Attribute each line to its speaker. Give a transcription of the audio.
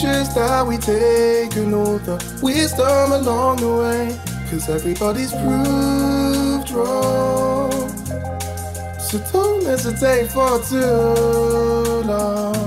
Speaker 1: just how we take and all the wisdom along the way. Cause everybody's proved wrong. So don't hesitate for too long.